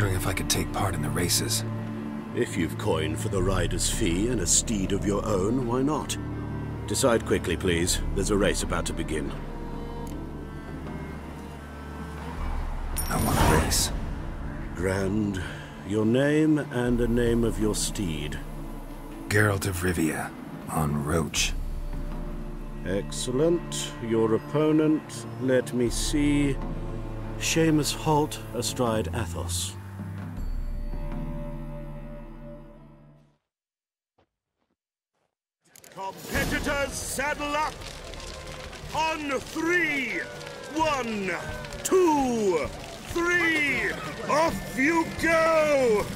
wondering if I could take part in the races. If you've coin for the rider's fee and a steed of your own, why not? Decide quickly, please. There's a race about to begin. I want a race. Grand. Your name and the name of your steed. Geralt of Rivia, on Roach. Excellent. Your opponent, let me see. Seamus Holt astride Athos. Saddle up! On three! One, two, three! Off you go!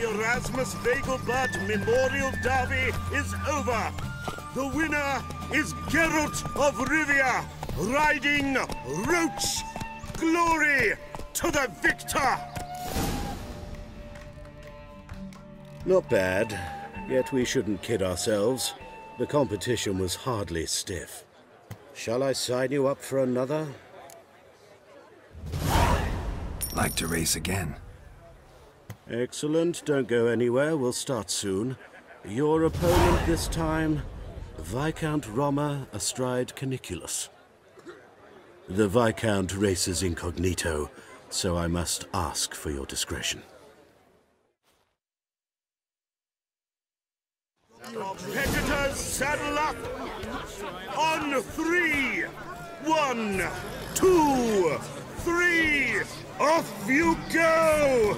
The Erasmus Vegelbud Memorial Derby is over. The winner is Geralt of Rivia, riding Roach. Glory to the victor! Not bad, yet we shouldn't kid ourselves. The competition was hardly stiff. Shall I sign you up for another? Like to race again. Excellent. Don't go anywhere. We'll start soon. Your opponent this time, Viscount Roma astride Caniculus. The Viscount races incognito, so I must ask for your discretion. Competitors saddle up! On three! One, two, three! Off you go!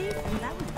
You a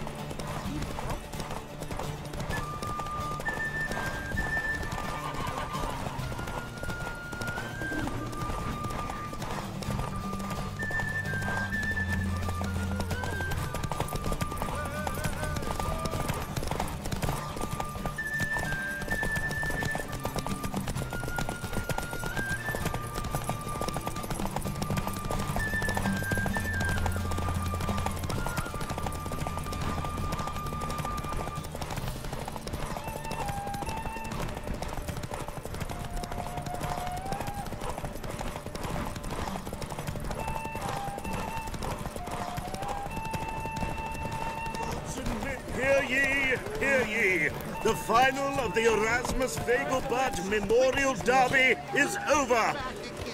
hear ye! The final of the Erasmus Vegelbud Memorial Derby is over.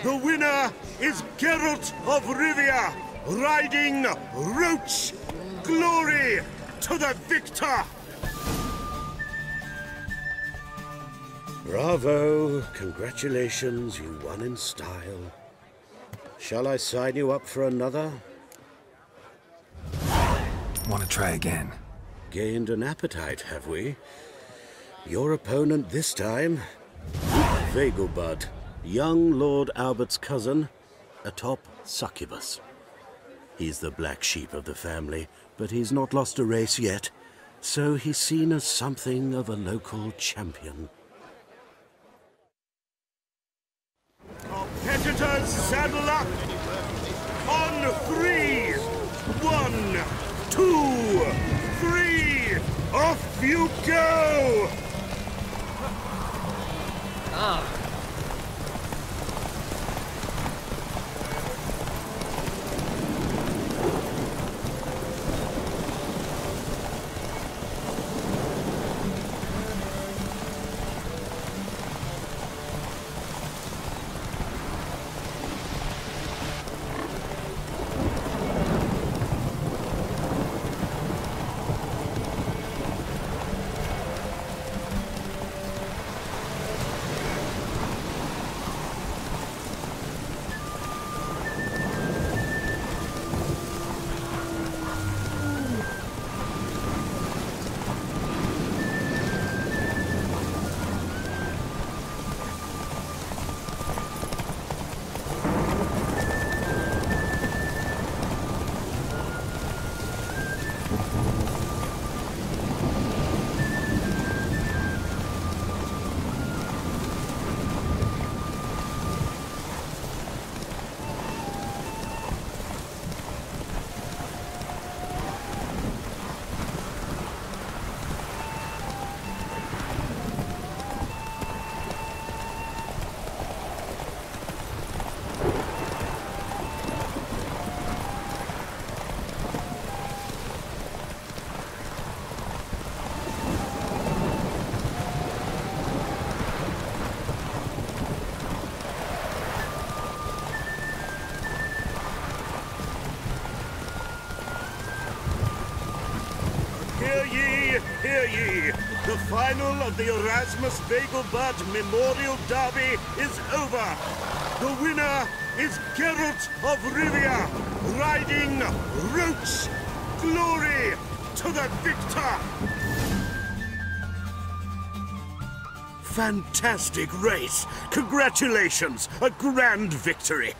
The winner is Geralt of Rivia, riding Roach. Glory to the victor! Bravo! Congratulations, you won in style. Shall I sign you up for another? Want to try again? Gained an appetite, have we? Your opponent this time? Vegelbud, young Lord Albert's cousin, atop Succubus. He's the black sheep of the family, but he's not lost a race yet, so he's seen as something of a local champion. Competitors saddle up! On three! One, two, three! Off you go! Ah. Hear ye, hear ye! The final of the Erasmus Vegelbud Memorial Derby is over! The winner is Geralt of Rivia, riding Roach! Glory to the victor! Fantastic race! Congratulations! A grand victory!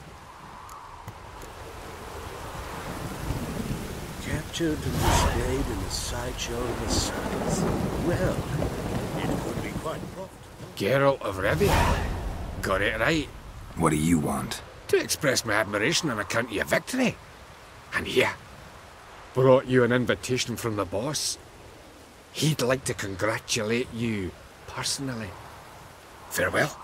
Captured and displayed in the sideshow of the circus. Well, it could be quite profitable. Geralt of Rivia. Got it right. What do you want? To express my admiration on account of your victory. And here, brought you an invitation from the boss. He'd like to congratulate you personally. Farewell.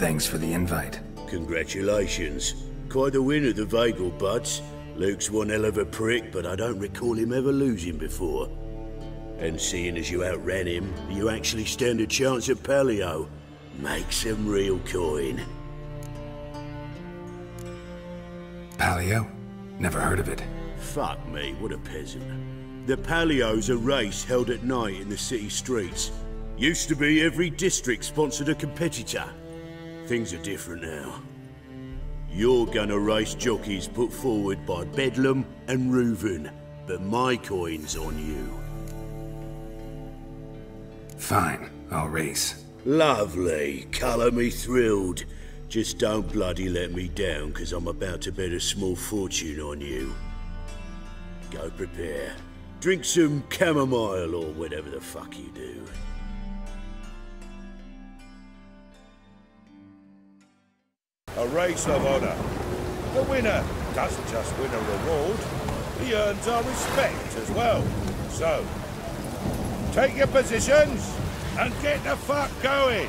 Thanks for the invite. Congratulations. Quite the winner, the Vagel Buds. Luc's one hell of a prick, but I don't recall him ever losing before. And seeing as you outran him, you actually stand a chance at Palio. Make some real coin. Palio? Never heard of it. Fuck me, what a peasant. The Palio's a race held at night in the city streets. Used to be every district sponsored a competitor. Things are different now. You're gonna race jockeys put forward by Bedlam and Reuven, but my coin's on you. Fine, I'll race. Lovely, colour me thrilled. Just don't bloody let me down, cause I'm about to bet a small fortune on you. Go prepare. Drink some chamomile or whatever the fuck you do. A race of honour. The winner doesn't just win a reward, he earns our respect as well. So, take your positions and get the fuck going.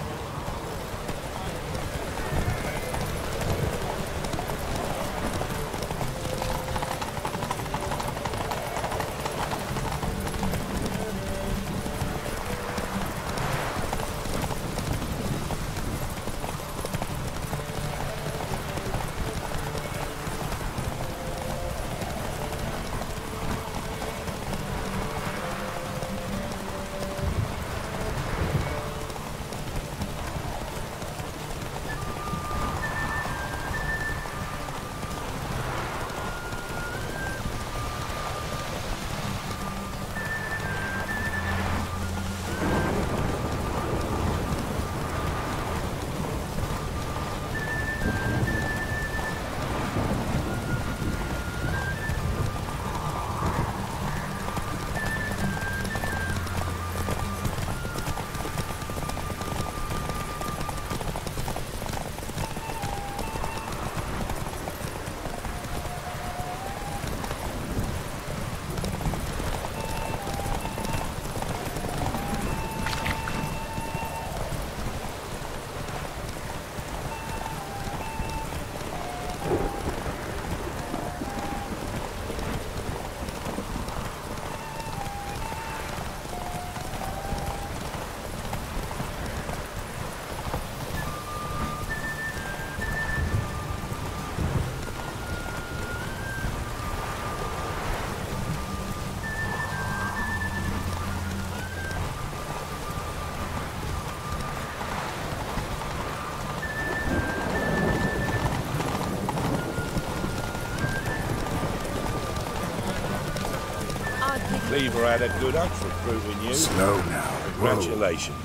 Cleaver had a good hunch recruiting you. Slow now. Whoa. Congratulations.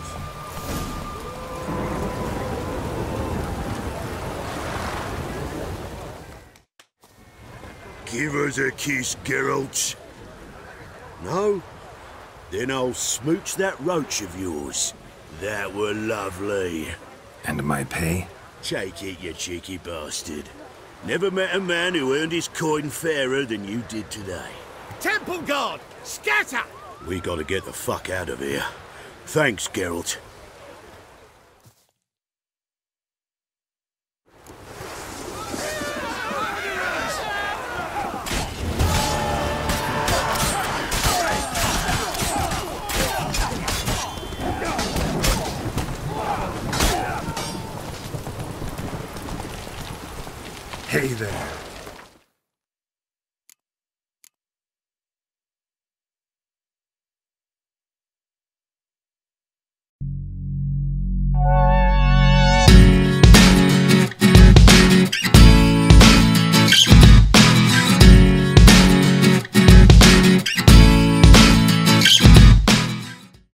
Give us a kiss, Geralt. No? Then I'll smooch that roach of yours. That were lovely. And my pay? Take it, you cheeky bastard. Never met a man who earned his coin fairer than you did today. Temple Guard! Scatter! We gotta get the fuck out of here. Thanks, Geralt. Hey there.